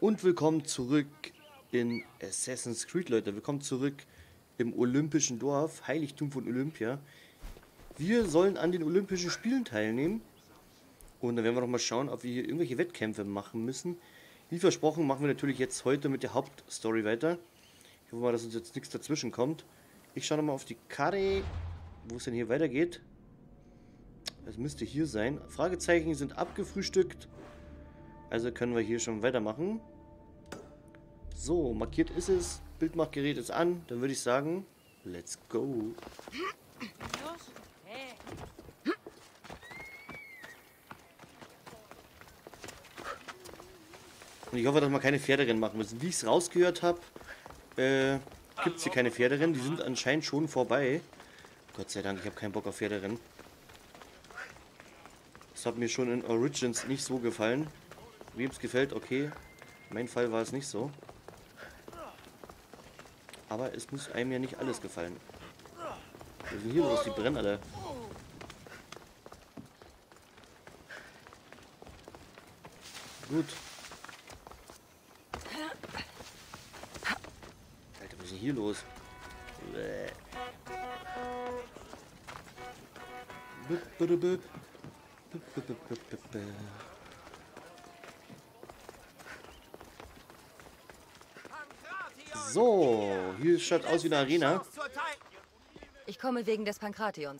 Und willkommen zurück in Assassin's Creed, Leute. Willkommen zurück im Olympischen Dorf, Heiligtum von Olympia. Wir sollen an den Olympischen Spielen teilnehmen. Und dann werden wir noch mal schauen, ob wir hier irgendwelche Wettkämpfe machen müssen. Wie versprochen machen wir natürlich jetzt heute mit der Hauptstory weiter. Ich hoffe mal, dass uns jetzt nichts dazwischen kommt. Ich schaue nochmal auf die Karte, wo es denn hier weitergeht. Es müsste hier sein. Fragezeichen sind abgefrühstückt. Also können wir hier schon weitermachen. So, markiert ist es. Bildmachgerät ist an. Dann würde ich sagen, let's go. Und ich hoffe, dass wir keine Pferderennen machen müssen. Wie ich es rausgehört habe, äh, gibt es hier keine Pferderennen. Die sind anscheinend schon vorbei. Gott sei Dank, ich habe keinen Bock auf Pferderennen. Das hat mir schon in Origins nicht so gefallen. Wem es gefällt, okay. Mein Fall war es nicht so. Aber es muss einem ja nicht alles gefallen. Ist denn hier los? Die brennen alle. Gut. Alter, was ist denn hier los? Bäh bip. So, hier schaut aus wie eine Arena. Ich komme wegen des Pankration.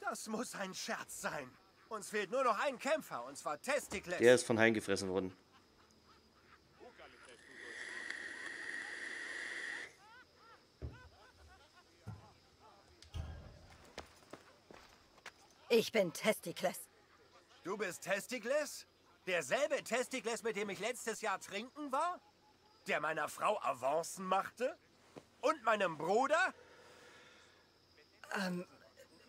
Das muss ein Scherz sein. Uns fehlt nur noch ein Kämpfer, und zwar Testikles. Der ist von Haien gefressen worden. Ich bin Testikles. Du bist Testikles? Derselbe Testikles, mit dem ich letztes Jahr trinken war? Der meiner Frau Avancen machte? Und meinem Bruder?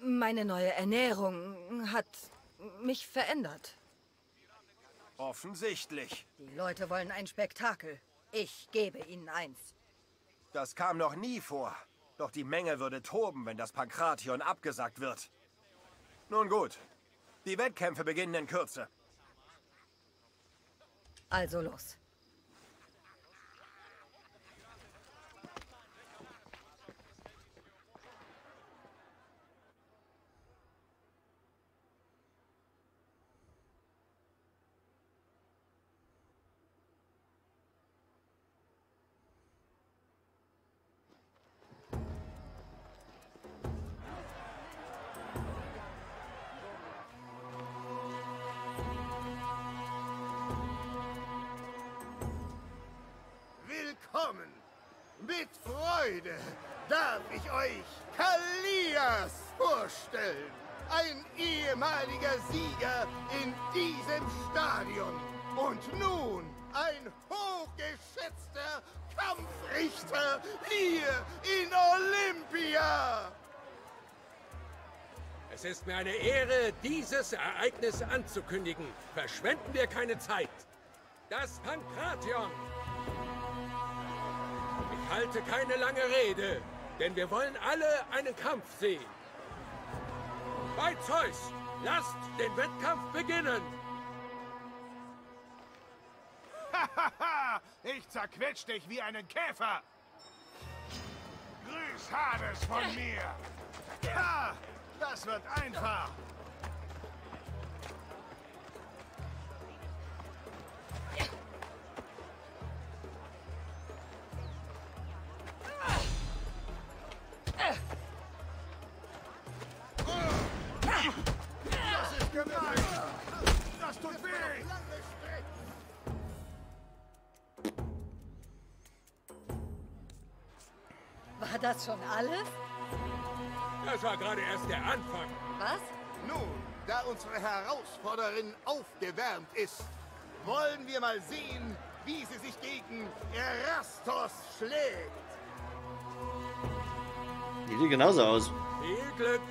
Meine neue Ernährung hat mich verändert. Offensichtlich. Die Leute wollen ein Spektakel. Ich gebe ihnen eins. Das kam noch nie vor. Doch die Menge würde toben, wenn das Pankration abgesagt wird. Nun gut. Die Wettkämpfe beginnen in Kürze. Also los. Hochgeschätzter Kampfrichter hier in Olympia. Es ist mir eine Ehre, dieses Ereignis anzukündigen. Verschwenden wir keine Zeit. Das Pankration. Ich halte keine lange Rede, denn wir wollen alle einen Kampf sehen. Bei Zeus, lasst den Wettkampf beginnen. Ich zerquetsch dich wie einen Käfer. Grüß Hades von mir. Ha, das wird einfach. Das schon alles? Das war gerade erst der Anfang. Was? Nun, da unsere Herausforderin aufgewärmt ist, wollen wir mal sehen, wie sie sich gegen Erastos schlägt. Die sieht genauso aus. Viel Glück.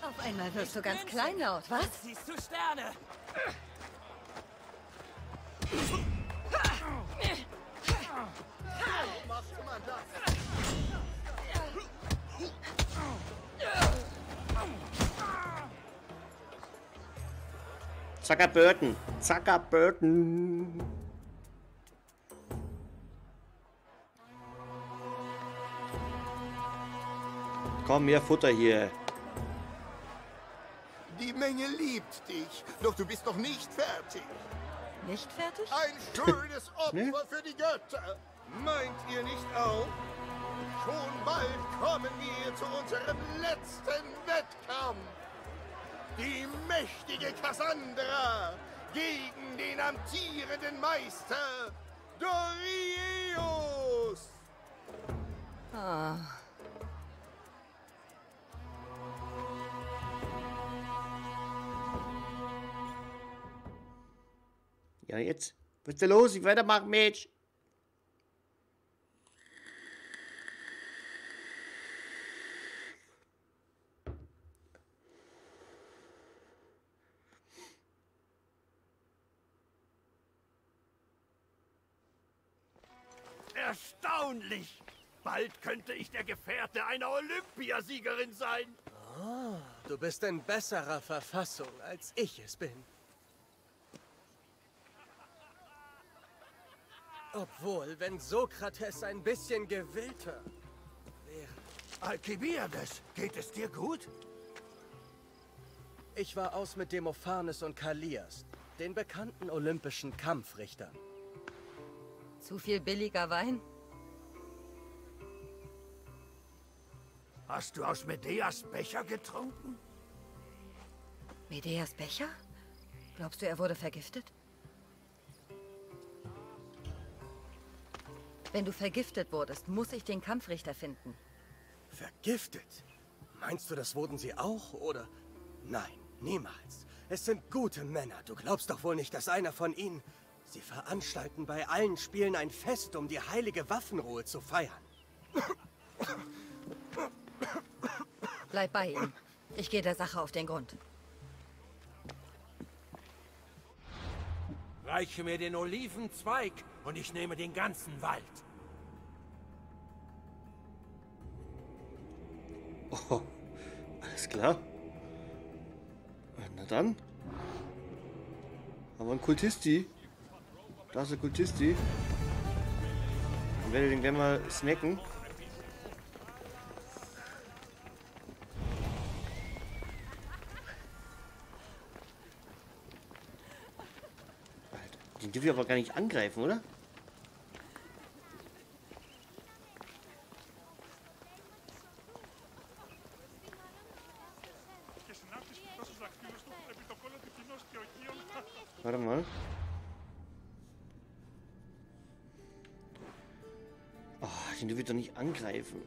Auf einmal wirst du ganz kleinlaut, was? Siehst du Sterne? Zacker Burton. Zacker Burton. Komm, mehr Futter hier. Die Menge liebt dich, doch du bist noch nicht fertig. Nicht fertig? Ein schönes Opfer Nee. für die Götter. Meint ihr nicht auch? Schon bald kommen wir zu unserem letzten Wettkampf. Die mächtige Cassandra gegen den amtierenden Meister Dorieus. Ah, Ja, jetzt. Was ist denn los? Ich weitermachen, Mädchen. Erstaunlich! Bald könnte ich der Gefährte einer Olympiasiegerin sein. Du bist in besserer Verfassung, als ich es bin. Obwohl, wenn Sokrates ein bisschen gewillter wäre. Alkibiades, geht es dir gut? Ich war aus mit Demophanes und Kallias, den bekannten olympischen Kampfrichtern. zu viel billiger Wein? Hast du aus Medeas Becher getrunken? Medeas Becher? Glaubst du, er wurde vergiftet? Wenn du vergiftet wurdest, muss ich den Kampfrichter finden. Vergiftet? Meinst du, das wurden sie auch, oder? Nein, niemals. Es sind gute Männer. Du glaubst doch wohl nicht, dass einer von ihnen... Sie veranstalten bei allen Spielen ein Fest, um die heilige Waffenruhe zu feiern. Bleib bei ihm. Ich gehe der Sache auf den Grund. Reiche mir den Olivenzweig und ich nehme den ganzen Wald. Oh, alles klar. Na dann. Aber ein Kultisti. Da ist der Kultisti. Dann werde ich den gleich mal snacken. Dürfen wir aber gar nicht angreifen, oder? Warte mal. Oh, den dürfen wir doch nicht angreifen.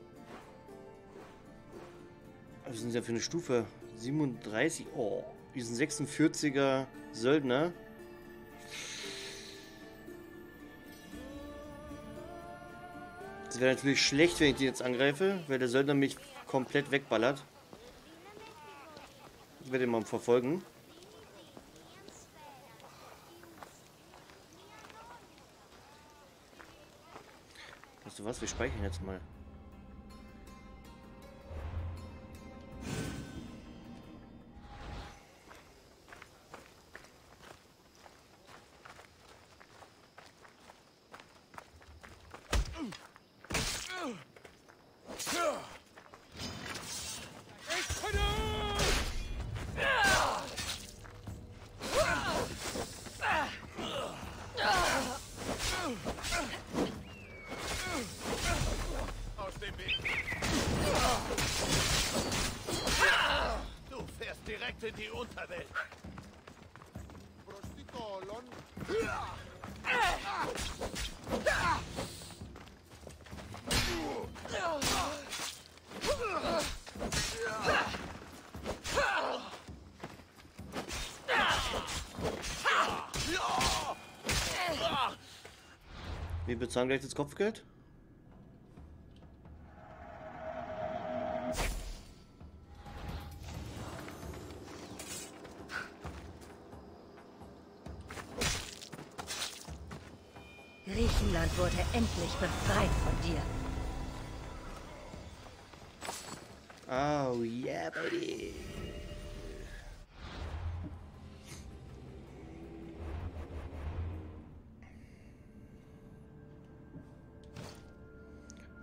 Was sind ja für eine Stufe? 37. Oh, sind 46er Söldner. Wäre natürlich schlecht, wenn ich den jetzt angreife, weil der Söldner mich komplett wegballert. Ich werde ihn mal verfolgen. Weißt du was? Wir speichern jetzt mal. Wir bezahlen gleich das Kopfgeld. Griechenland wurde endlich befreit von dir. Oh yeah, baby.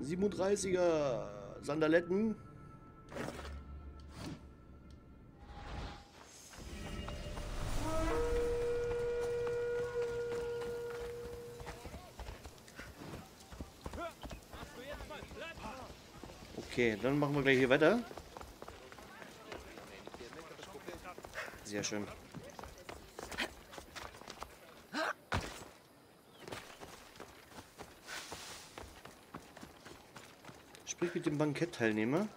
37er Sandaletten. Okay, dann machen wir gleich hier weiter. Sehr schön. Sprich mit dem Bankettteilnehmer.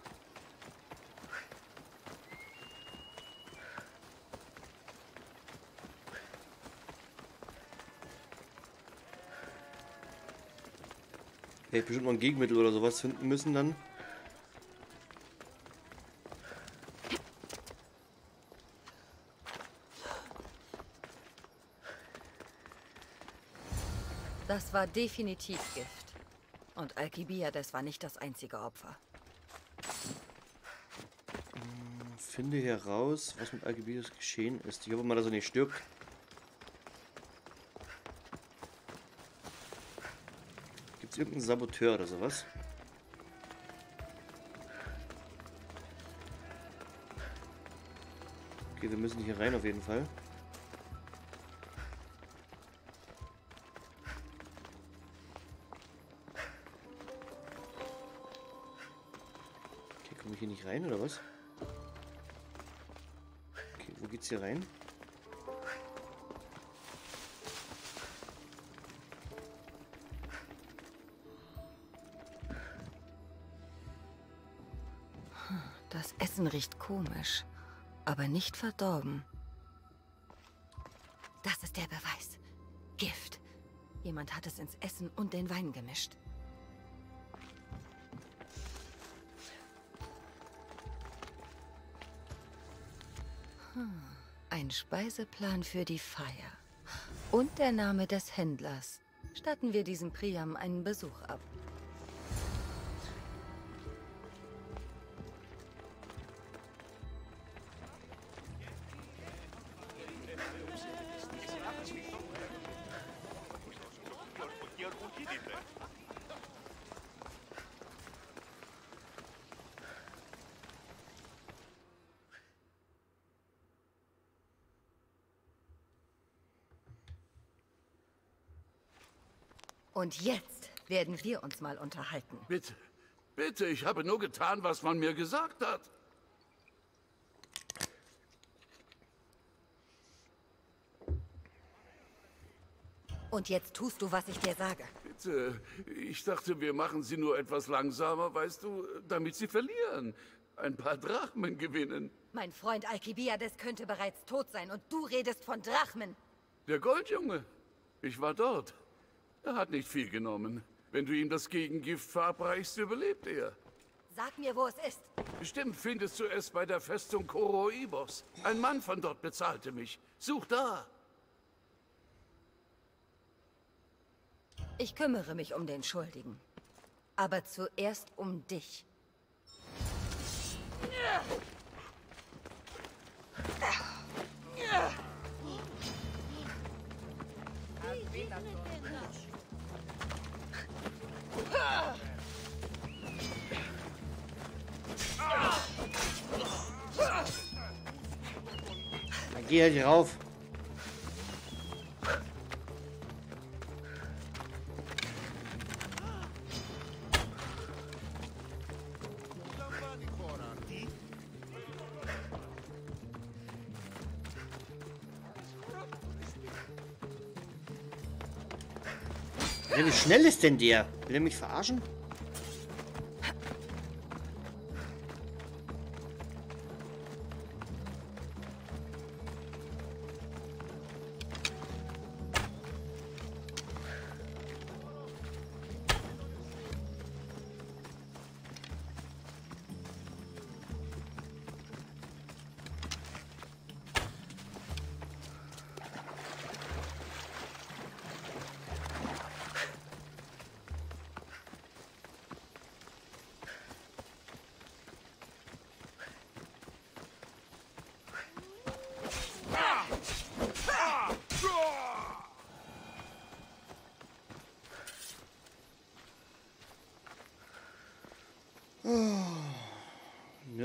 Hätte ich bestimmt noch ein Gegenmittel oder sowas finden müssen dann. Das war definitiv Gift. Und Alkibiades war nicht das einzige Opfer. Finde heraus, was mit Alcibiades geschehen ist. Ich hoffe mal, dass er nicht stirbt. Gibt es irgendeinen Saboteur oder sowas? Okay, wir müssen hier rein auf jeden Fall. Rein oder was? Okay, wo geht's hier rein? Das Essen riecht komisch, aber nicht verdorben. Das ist der Beweis. Gift. Jemand hat es ins Essen und den Wein gemischt. Speiseplan für die Feier. Und der Name des Händlers. Statten wir diesem Priam einen Besuch ab. Und jetzt werden wir uns mal unterhalten. Bitte, bitte, ich habe nur getan, was man mir gesagt hat. Und jetzt tust du, was ich dir sage. Bitte, ich dachte, wir machen sie nur etwas langsamer, weißt du, damit sie verlieren. Ein paar Drachmen gewinnen. Mein Freund Alkibiades könnte bereits tot sein und du redest von Drachmen. Der Goldjunge. Ich war dort. Er hat nicht viel genommen. Wenn du ihm das Gegengift verabreichst, überlebt er. Sag mir, wo es ist. Bestimmt findest du es bei der Festung Koroibos. Ein Mann von dort bezahlte mich. Such da. Ich kümmere mich um den Schuldigen. Aber zuerst um dich. Dann geh halt rauf. Wie schnell ist denn der? Will er mich verarschen?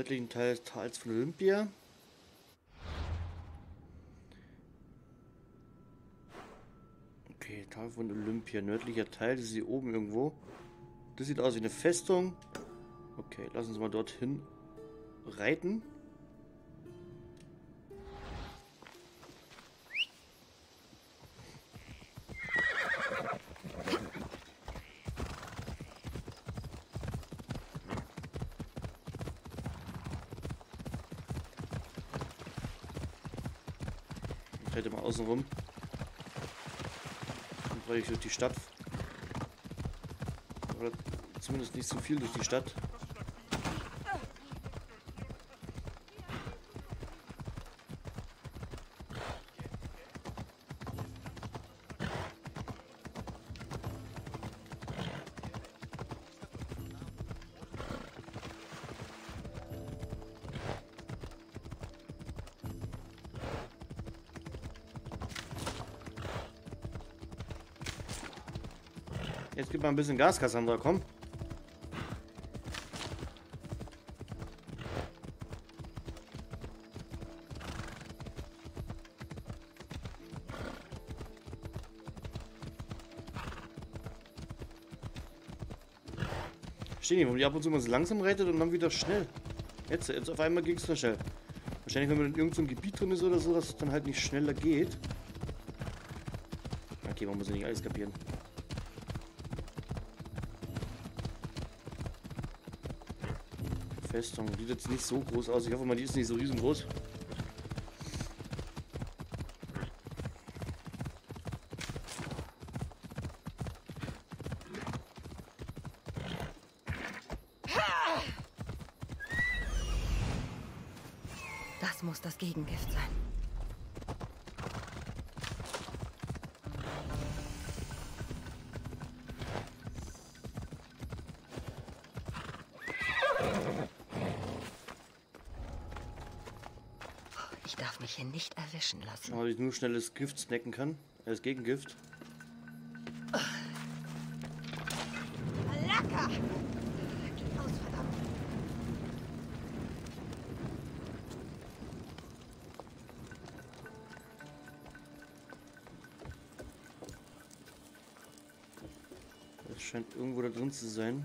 Nördlichen Teil des Tals von Olympia. Okay, Tal von Olympia, nördlicher Teil, das ist hier oben irgendwo. Das sieht aus wie eine Festung. Okay, lassen Sie mal dorthin reiten. Ich reite mal außen rum. Dann brauche ich durch die Stadt. Oder zumindest nicht so viel durch die Stadt. Jetzt gib mal ein bisschen Gas, Cassandra, komm. Verstehe nicht, warum die ab und zu mal so langsam reitet und dann wieder schnell. Jetzt, jetzt auf einmal ging es dann schnell. Wahrscheinlich, wenn man in irgendeinem Gebiet drin ist oder so, dass es dann halt nicht schneller geht. Okay, man muss ja nicht alles kapieren. Festung. Sieht jetzt nicht so groß aus. Ich hoffe mal, die ist nicht so riesengroß. Das muss das Gegengift erwischen lassen. Weil ich nur schnelles Gift snacken kann. Äh, Das Gegengift. Lecker! Geh aus, verdammt! Das scheint irgendwo da drin zu sein.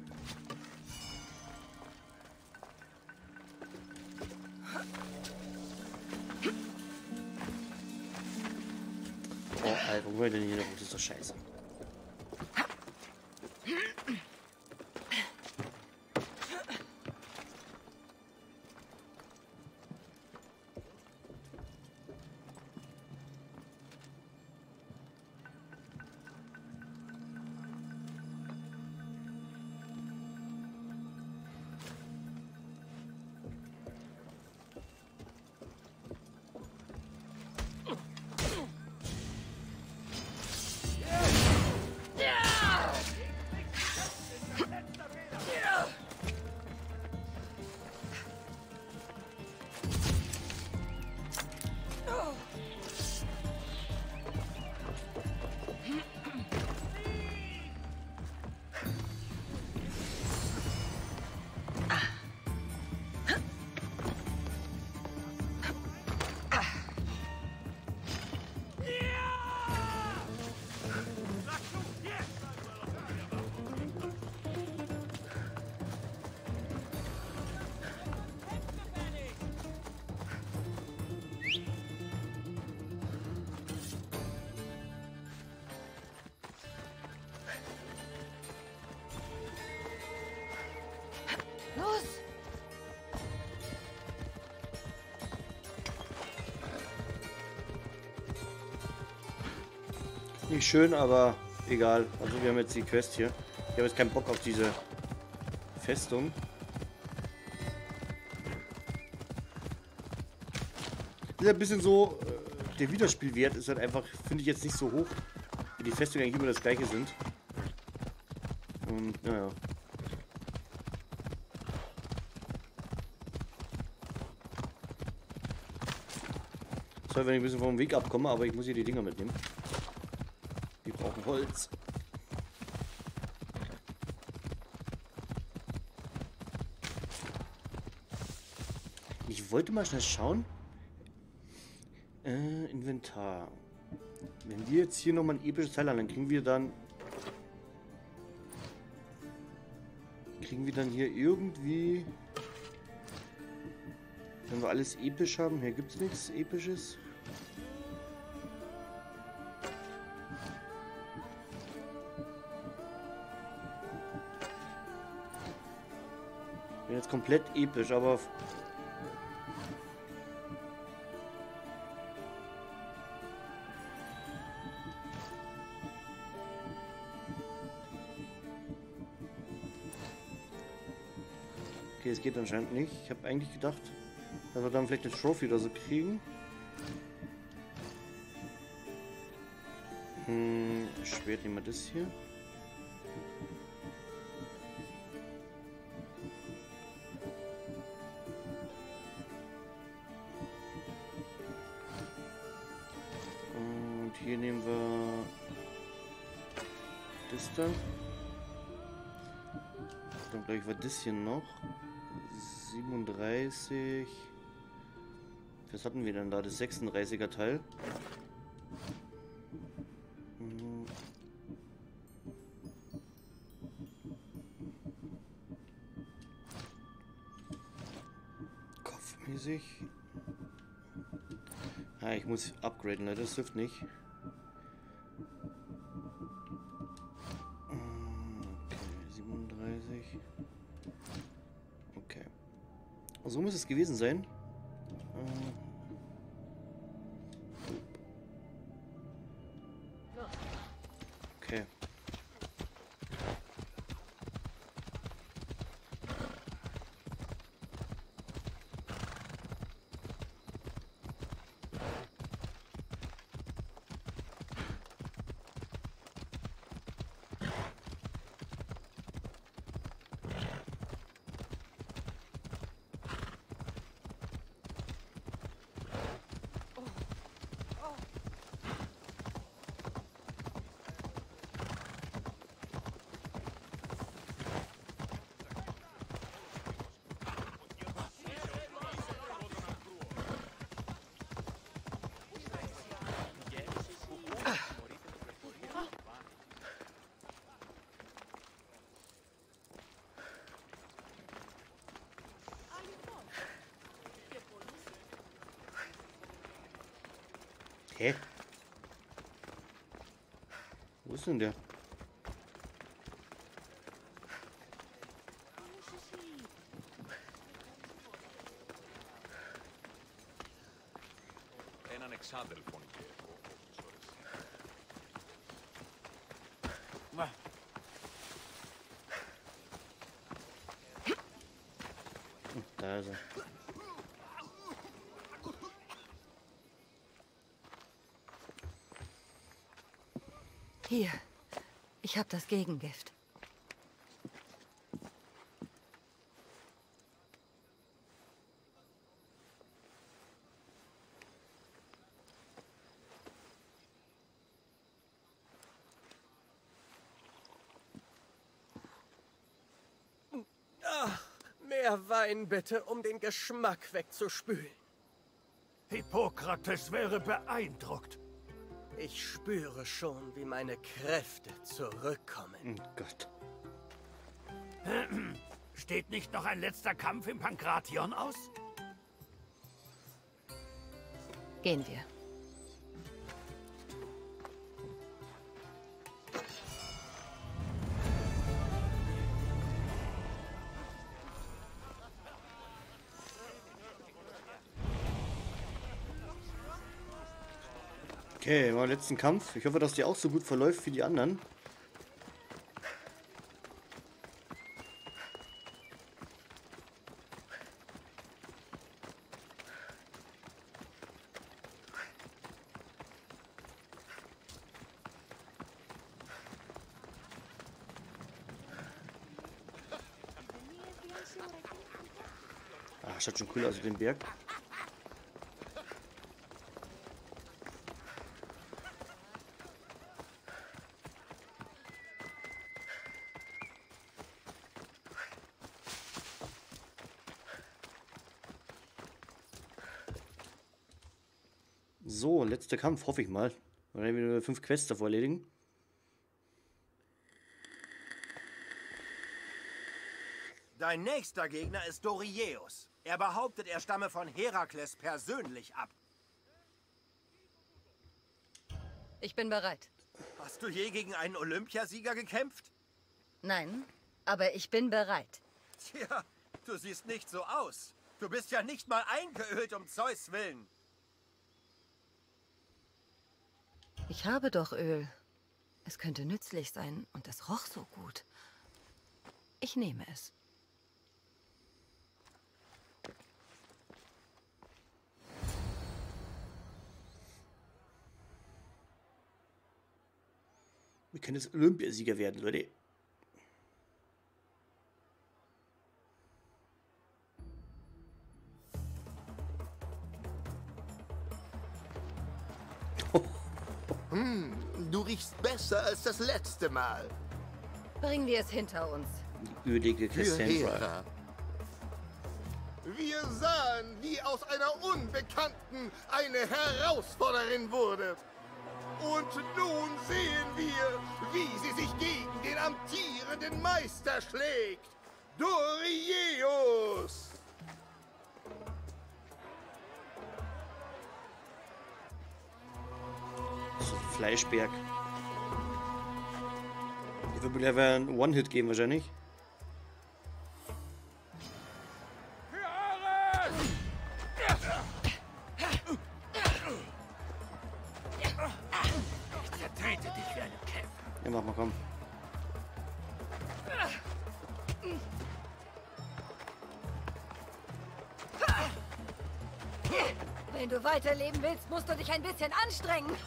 Nicht schön, aber egal. Also wir haben jetzt die Quest hier. Ich habe jetzt keinen Bock auf diese Festung. ist ein bisschen so, äh, der Wiederspielwert ist halt einfach, finde ich jetzt nicht so hoch, wie die Festungen eigentlich immer das gleiche sind. Und naja. Sorry, wenn ich ein bisschen vom Weg abkomme, aber ich muss hier die Dinger mitnehmen. Holz. Ich wollte mal schnell schauen. Äh, Inventar. Wenn wir jetzt hier nochmal ein episches Teil haben, dann kriegen wir dann... Kriegen wir dann hier irgendwie... Wenn wir alles episch haben, hier gibt es nichts episches. Komplett episch, aber Okay, es geht anscheinend nicht. Ich habe eigentlich gedacht, dass wir dann vielleicht eine Trophy oder so kriegen. Hm, Schwert nehmen wir das hier. Das hier noch. 37. Was hatten wir denn da? Das 36er Teil. Hm. Kopfmäßig. Ah, ich muss upgraden, ne? das hilft nicht. So muss es gewesen sein. Wo ist denn der? Έναν εξάδελφον και έχω όποιες ώρες. Hier. Ich habe das Gegengift. Mehr Wein bitte, um den Geschmack wegzuspülen. Hippokrates wäre beeindruckt. Ich spüre schon, wie meine Kräfte zurückkommen. Oh Gott. Steht nicht noch ein letzter Kampf im Pankration aus? Gehen wir. Okay, mal letzten Kampf. Ich hoffe, dass der auch so gut verläuft wie die anderen. Ah, schaut schon cool aus, dem Berg. So, letzter Kampf, hoffe ich mal. Dann werden wir nur fünf Quests davor erledigen. Dein nächster Gegner ist Dorieus. Er behauptet, er stamme von Herakles persönlich ab. Ich bin bereit. Hast du je gegen einen Olympiasieger gekämpft? Nein, aber ich bin bereit. Tja, du siehst nicht so aus. Du bist ja nicht mal eingeölt um Zeus willen. Ich habe doch Öl. Es könnte nützlich sein und es roch so gut. Ich nehme es. Wir können jetzt Olympiasieger werden, Leute. Riechst besser als das letzte Mal. Bringen wir es hinter uns. Die ölige Cassandra. Wir sahen, wie aus einer Unbekannten eine Herausforderin wurde. Und nun sehen wir, wie sie sich gegen den amtierenden Meister schlägt. Dorieus! Fleischberg. Mir gleich einen One-Hit geben wahrscheinlich. Ja, mach mal, komm. Wenn du weiterleben willst, musst du dich ein bisschen anstrengen.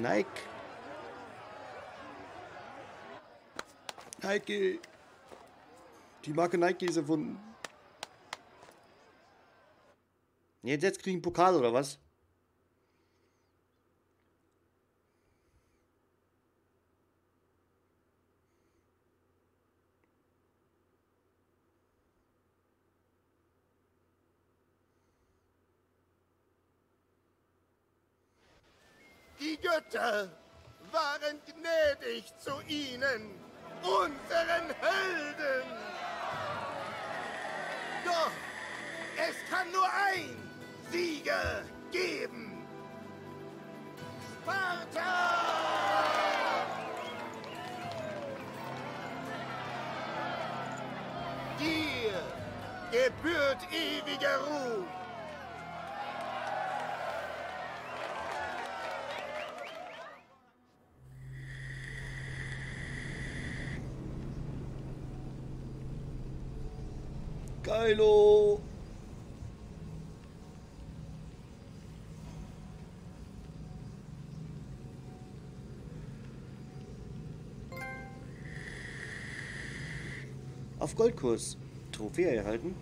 Nike. Nike. Die Marke Nike ist erfunden. Jetzt, jetzt einen Pokal oder was? Die Götter waren gnädig zu ihnen, unseren Helden. Doch es kann nur ein Sieger geben. Sparta! Dir gebührt ewiger Ruhm. Geilo! Auf Goldkurs. Trophäe erhalten.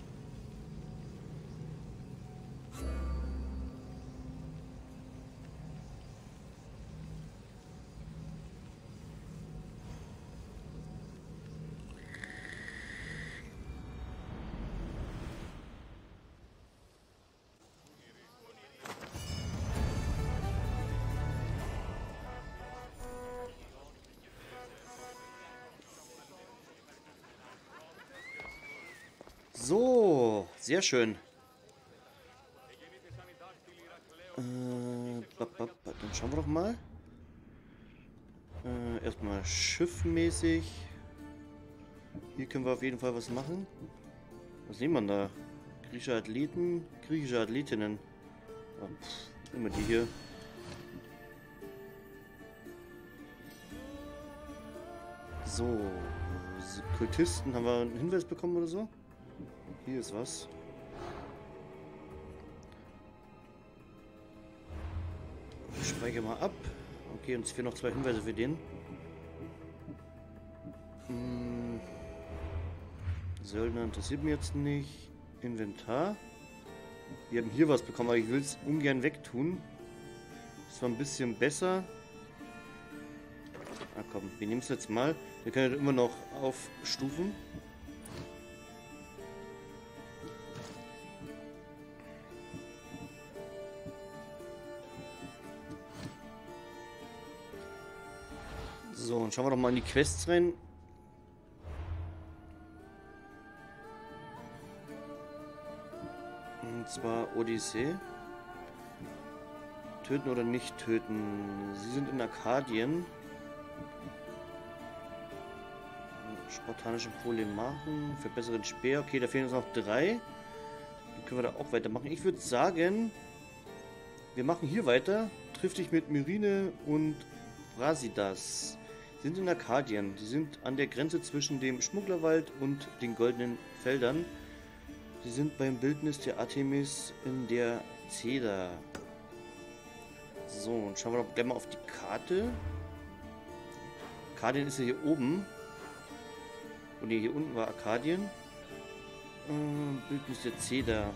Sehr schön. Äh, dann schauen wir doch mal. Äh, erstmal schiffmäßig. Hier können wir auf jeden Fall was machen. Was sehen wir da? Griechische Athleten, griechische Athletinnen. Ah, pff, immer die hier. So, Kultisten, haben wir einen Hinweis bekommen oder so? Hier ist was. Speichere mal ab. Okay, uns fehlen noch zwei Hinweise für den. Hm. Söldner interessiert mich jetzt nicht. Inventar. Wir haben hier was bekommen, aber ich will es ungern wegtun. Das war ein bisschen besser. Ah komm, wir nehmen es jetzt mal. Wir können immer noch aufstufen. So, und schauen wir doch mal in die Quests rein. Und zwar Odyssee. Töten oder nicht töten. Sie sind in Arkadien. Spartanische Polemachen. Für besseren Speer. Okay, da fehlen uns noch drei. Dann können wir da auch weitermachen. Ich würde sagen, wir machen hier weiter. Triff dich mit Myrine und Brasidas. Sind in Arkadien. Sie sind an der Grenze zwischen dem Schmugglerwald und den goldenen Feldern. Sie sind beim Bildnis der Artemis in der Zeder. So, und schauen wir doch gerne mal auf die Karte. Arkadien ist ja hier oben. Und hier unten war Arkadien. Äh, Bildnis der Zeder.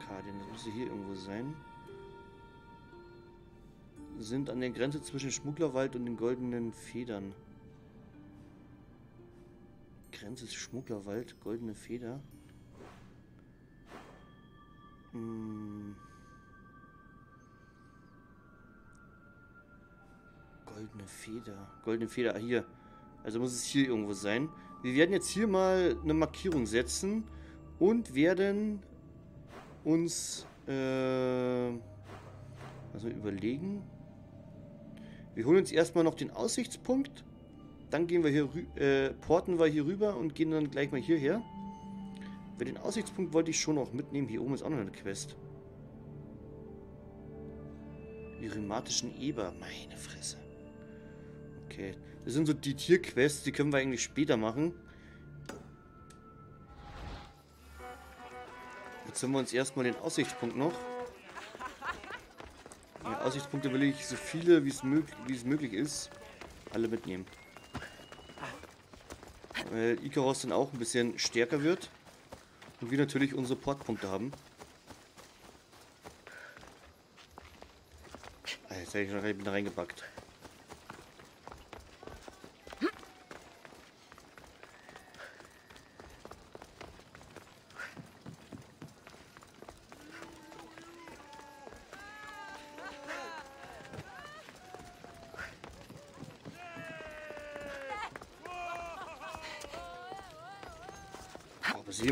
Arkadien, das müsste hier irgendwo sein. Sind an der Grenze zwischen Schmugglerwald und den goldenen Federn. Grenze ist Schmugglerwald, goldene Feder. Hm. Goldene Feder. Goldene Feder, ah, hier. Also muss es hier irgendwo sein. Wir werden jetzt hier mal eine Markierung setzen und werden uns äh, also überlegen. Wir holen uns erstmal noch den Aussichtspunkt. Dann gehen wir hier äh, porten wir hier rüber und gehen dann gleich mal hierher. Für den Aussichtspunkt wollte ich schon noch mitnehmen. Hier oben ist auch noch eine Quest. Die rheumatischen Eber. Meine Fresse. Okay. Das sind so die Tierquests, die können wir eigentlich später machen. Jetzt haben wir uns erstmal den Aussichtspunkt noch. Die Aussichtspunkte will ich so viele, wie es es möglich ist, alle mitnehmen. Weil Ikaros dann auch ein bisschen stärker wird. Und wir natürlich unsere Portpunkte haben. Ah, jetzt hätte ich noch reingepackt.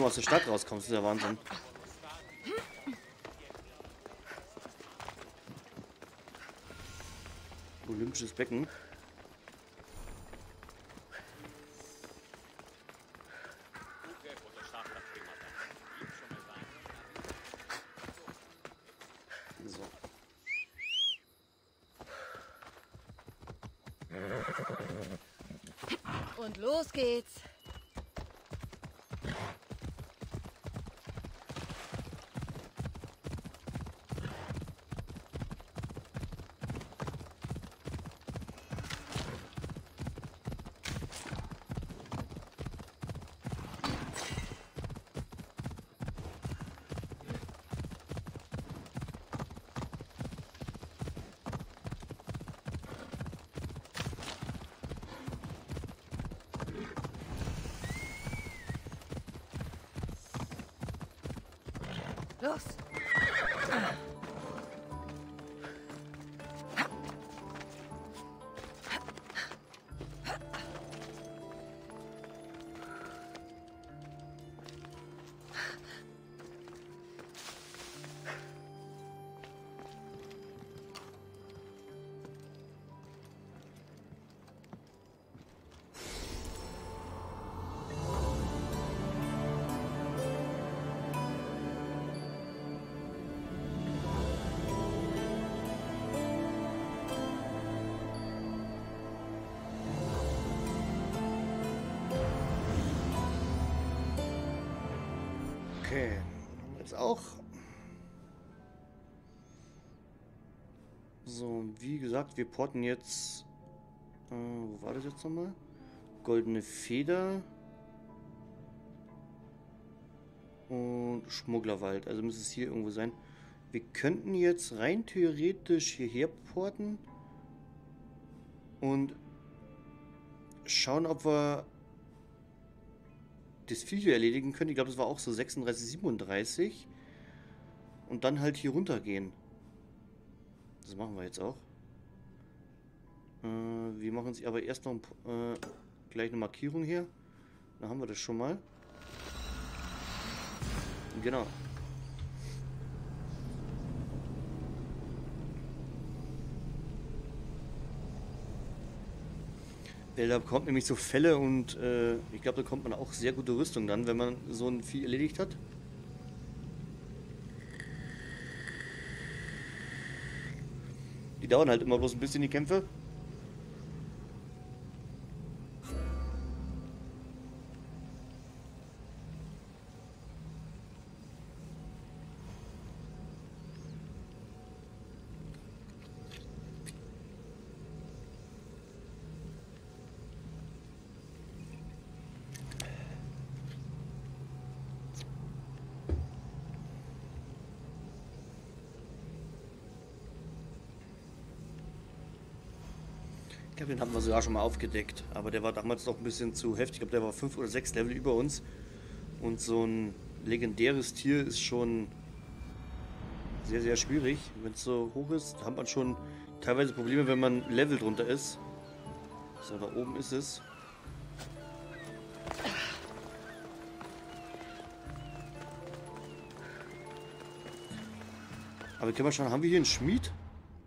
Aus der Stadt rauskommst, ist ja Wahnsinn. Olympisches Becken. So. Und los geht's. Los. Okay, auch. So, wie gesagt, wir porten jetzt. Äh, wo war das jetzt nochmal? Goldene Feder. Und Schmugglerwald. Also müsste es hier irgendwo sein. Wir könnten jetzt rein theoretisch hierher porten. Und schauen, ob wir das Video erledigen können. Ich glaube, das war auch so 36, 37. Und dann halt hier runtergehen. Das machen wir jetzt auch. Äh, wir machen es aber erst noch äh, gleich eine Markierung hier. Dann haben wir das schon mal. Genau. Da bekommt nämlich so Fälle und äh, ich glaube, da kommt man auch sehr gute Rüstung dann, wenn man so ein Vieh erledigt hat. Die dauern halt immer bloß ein bisschen die Kämpfe. Den hatten wir sogar schon mal aufgedeckt. Aber der war damals noch ein bisschen zu heftig. Ich glaube, der war 5 oder 6 Level über uns. Und so ein legendäres Tier ist schon sehr, sehr schwierig. Wenn es so hoch ist, hat man schon teilweise Probleme, wenn man Level drunter ist. So, da oben ist es. Aber können wir schon, haben wir hier einen Schmied?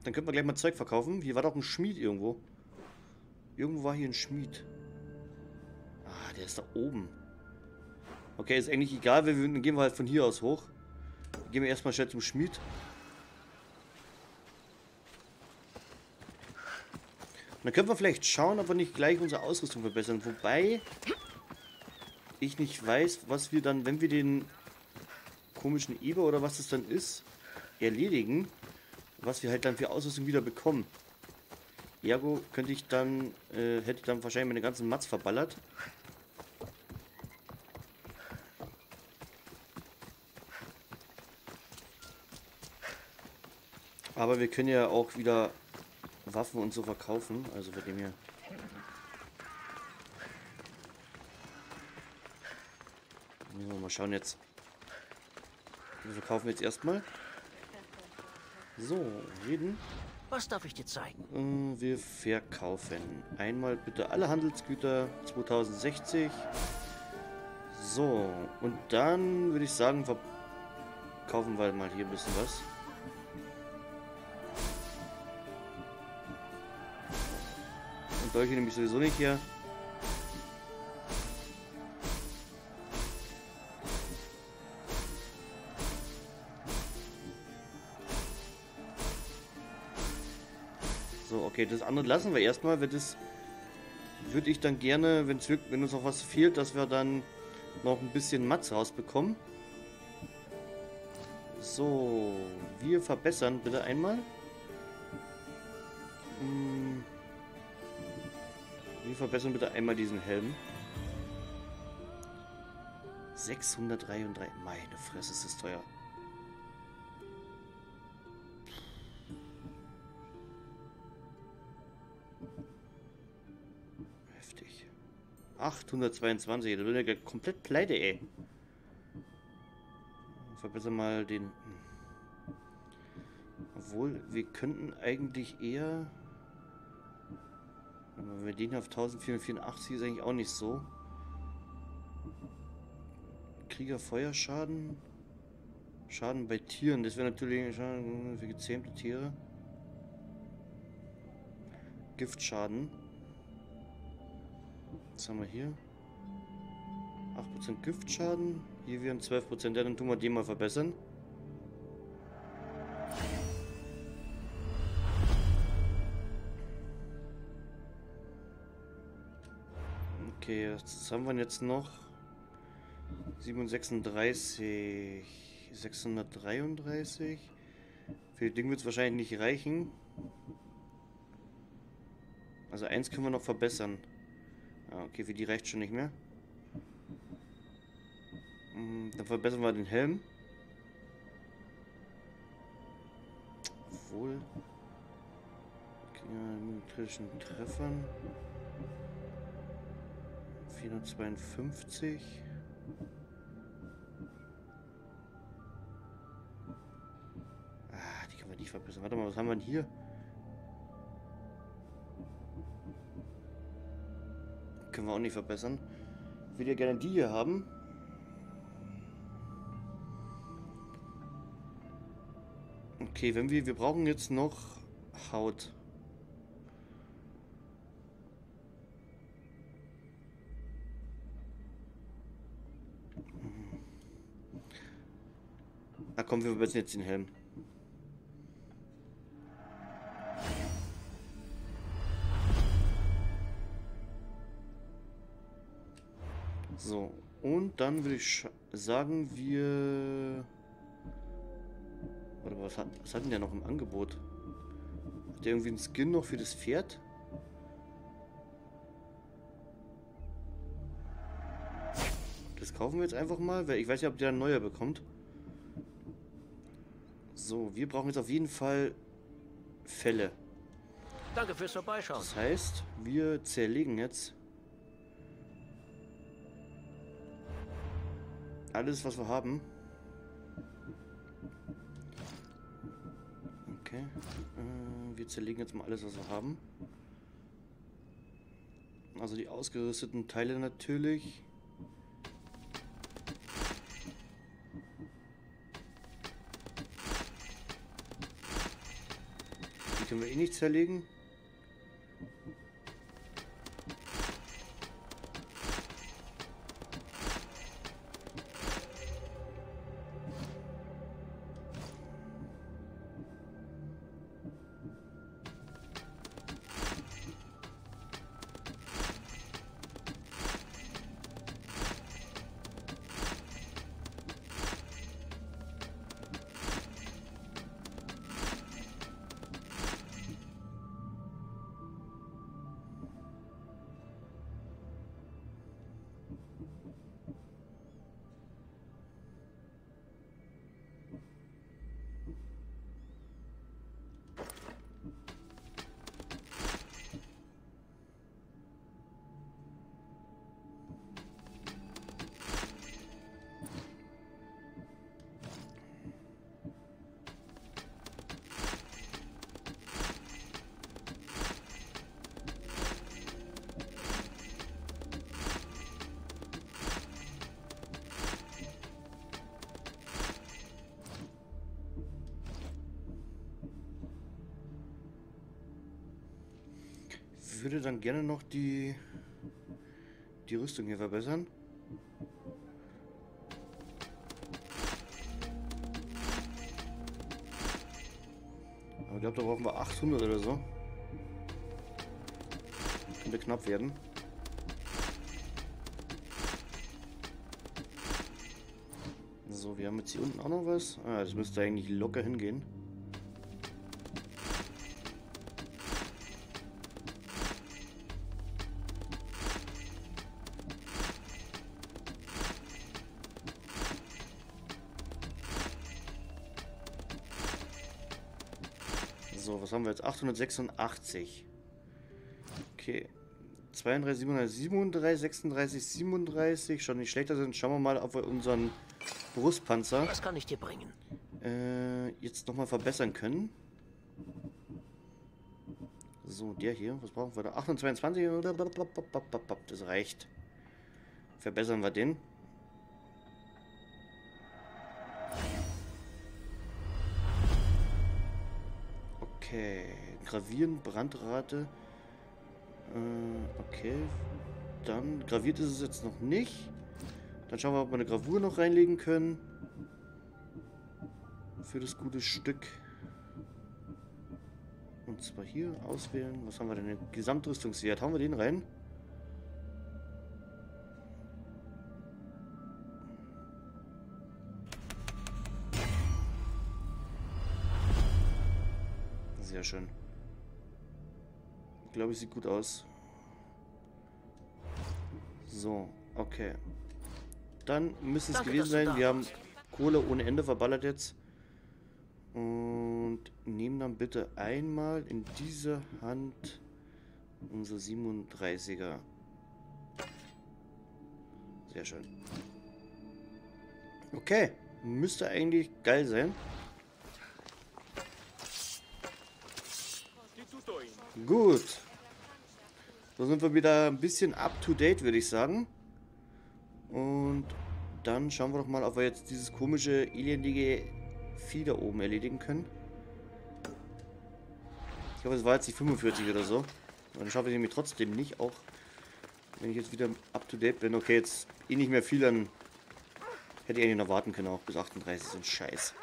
Dann könnten wir gleich mal Zeug verkaufen. Hier war doch ein Schmied irgendwo. Irgendwo war hier ein Schmied. Ah, der ist da oben. Okay, ist eigentlich egal, wir dann gehen wir halt von hier aus hoch. Gehen wir erstmal schnell zum Schmied. Und dann können wir vielleicht schauen, ob wir nicht gleich unsere Ausrüstung verbessern. Wobei ich nicht weiß, was wir dann, wenn wir den komischen Eber oder was das dann ist, erledigen, was wir halt dann für Ausrüstung wieder bekommen. Ergo könnte ich dann, äh, hätte ich dann wahrscheinlich meine ganzen Mats verballert. Aber wir können ja auch wieder Waffen und so verkaufen. Also bei dem hier. Müssen wir mal schauen jetzt. Wir verkaufen jetzt erstmal. So, reden. Was darf ich dir zeigen? Äh, Wir verkaufen. Einmal bitte alle Handelsgüter 2060. So, und dann würde ich sagen, verkaufen wir mal hier ein bisschen was. Und Dolche nehme ich sowieso nicht her. Okay, das andere lassen wir erstmal, weil das würde ich dann gerne, wenn's wenn uns noch was fehlt, dass wir dann noch ein bisschen Matz rausbekommen. So, wir verbessern bitte einmal. Hm. Wir verbessern bitte einmal diesen Helm. 633. Meine Fresse, ist das teuer. 822, da bin ich komplett pleite, ey. Verbessern mal den... hm. Obwohl, wir könnten eigentlich eher... Wenn wir den auf 1484 ist eigentlich auch nicht so. Krieger Feuerschaden. Schaden bei Tieren. Das wäre natürlich Schaden für gezähmte Tiere. Giftschaden. Was haben wir hier? 8% Giftschaden. Hier wären 12%. Ja, dann tun wir den mal verbessern. Okay, was haben wir jetzt noch? 736. 633. Für die Ding wird es wahrscheinlich nicht reichen. Also eins können wir noch verbessern. Ah, okay, für die reicht schon nicht mehr. Hm, dann verbessern wir den Helm. Obwohl. Okay, kritischen Treffern. 452. Ah, die können wir nicht verbessern. Warte mal, was haben wir denn hier? Können wir auch nicht verbessern. Ich würde ja gerne die hier haben. Okay, wenn wir... Wir brauchen jetzt noch Haut. Na komm, wir verbessern jetzt den Helm. Dann würde ich sagen, wir... Warte mal, was hat, was hat denn der noch im Angebot? Hat der irgendwie einen Skin noch für das Pferd? Das kaufen wir jetzt einfach mal, weil ich weiß nicht, ob der ein neuer bekommt. So, wir brauchen jetzt auf jeden Fall Fälle. Danke fürs Vorbeischauen. Das heißt, wir zerlegen jetzt alles, was wir haben. Okay. Äh, wir zerlegen jetzt mal alles, was wir haben. Also die ausgerüsteten Teile natürlich. Die können wir eh nicht zerlegen. Würde dann gerne noch die, die Rüstung hier verbessern. Aber ich glaube, da brauchen wir 800 oder so. Könnte knapp werden. So, wir haben jetzt hier unten auch noch was. Ah, das müsste eigentlich locker hingehen. Haben wir jetzt? 886. Okay. 32, 737, 36, 37. Schon nicht schlechter sind. Schauen wir mal, ob wir unseren Brustpanzer Was kann ich dir bringen? äh, jetzt nochmal verbessern können. So, der hier. Was brauchen wir da? 28. Das reicht. Verbessern wir den. Okay. Gravieren, Brandrate. Äh, okay. Dann graviert ist es jetzt noch nicht. Dann schauen wir, ob wir eine Gravur noch reinlegen können. Für das gute Stück. Und zwar hier auswählen. Was haben wir denn? Gesamtrüstungswert. Hauen wir den rein? Sehr schön. Ich glaube, sieht gut aus. So, okay. Dann müsste es gewesen sein. Wir haben. Kohle ohne Ende verballert jetzt. Und nehmen dann bitte einmal in diese Hand unser 37er. Sehr schön. Okay, müsste eigentlich geil sein. Gut. So sind wir wieder ein bisschen up to date, würde ich sagen. Und dann schauen wir doch mal, ob wir jetzt dieses komische, elendige Vieh da oben erledigen können. Ich glaube, es war jetzt die 45 oder so. Dann schaffe ich nämlich trotzdem nicht, auch wenn ich jetzt wieder up to date bin. Okay, jetzt eh nicht mehr viel, dann hätte ich eigentlich noch warten können, auch bis 38, so ein Scheiß.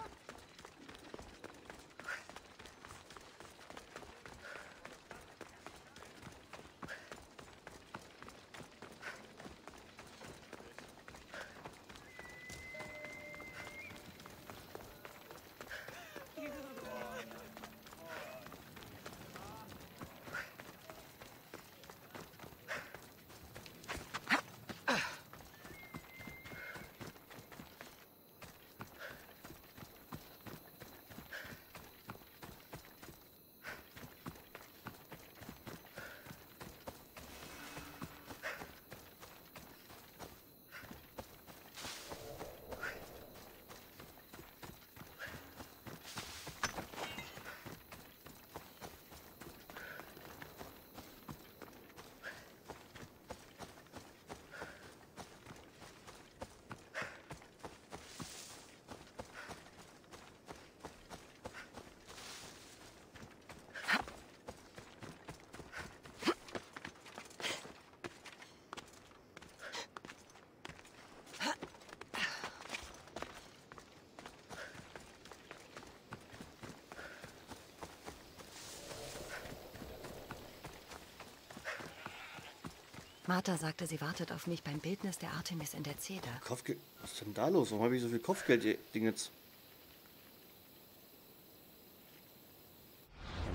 Martha sagte, sie wartet auf mich beim Bildnis der Artemis in der Zeder. Kopfgeld. Was ist denn da los? Warum habe ich so viel Kopfgeld-Ding jetzt?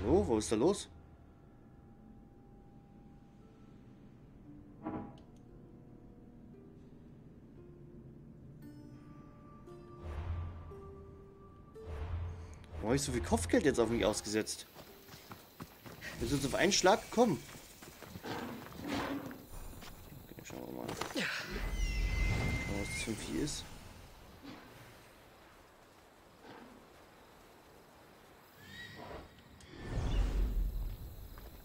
Hallo? Wo ist da los? Warum habe ich so viel Kopfgeld jetzt auf mich ausgesetzt? Wir sind auf einen Schlag gekommen. Okay, schauen wir mal. Schauen wir, was das für ein Vieh ist.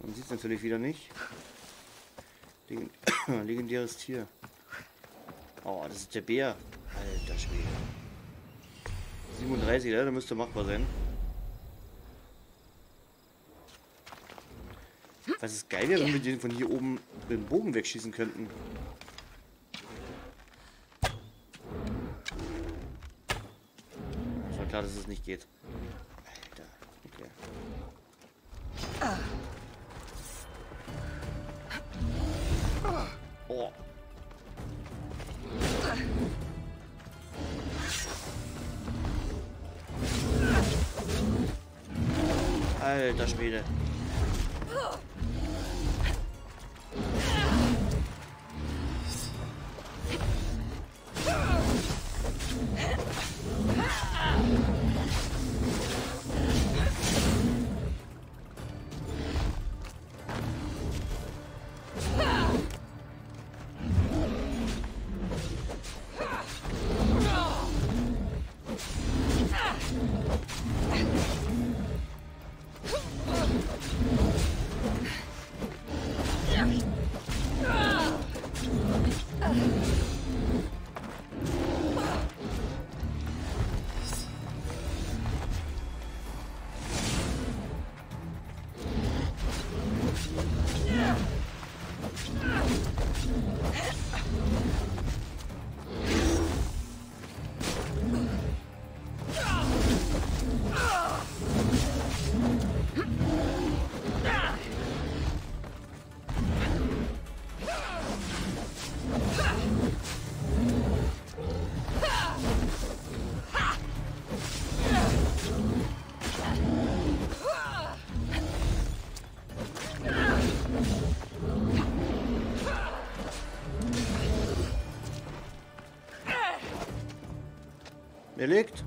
Man sieht es natürlich wieder nicht. Leg Legendäres Tier. Oh, das ist der Bär. Alter Schwede. 37, ja, da müsste machbar sein. Was ist geil wäre, wenn wir den von hier oben mit dem Bogen wegschießen könnten. Es war klar, dass es nicht geht. Alter, okay. Oh. Alter Schwede. Läuft.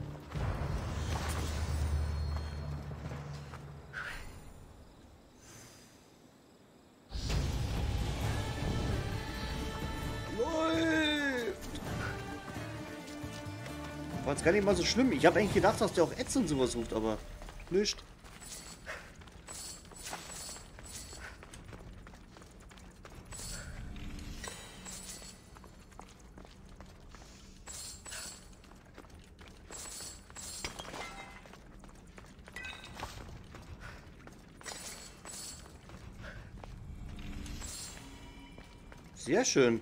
War jetzt gar nicht mal so schlimm. Ich habe eigentlich gedacht, dass der auch Ätzend sowas ruft, aber nicht. Sehr schön.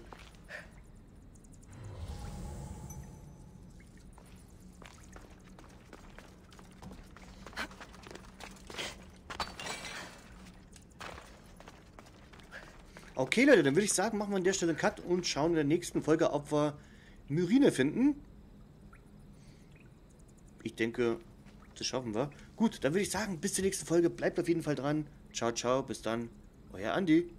Okay, Leute, dann würde ich sagen, machen wir an der Stelle einen Cut und schauen in der nächsten Folge, ob wir Myrine finden. Ich denke, das schaffen wir. Gut, dann würde ich sagen, bis zur nächsten Folge. Bleibt auf jeden Fall dran. Ciao, ciao, bis dann. Euer Andi.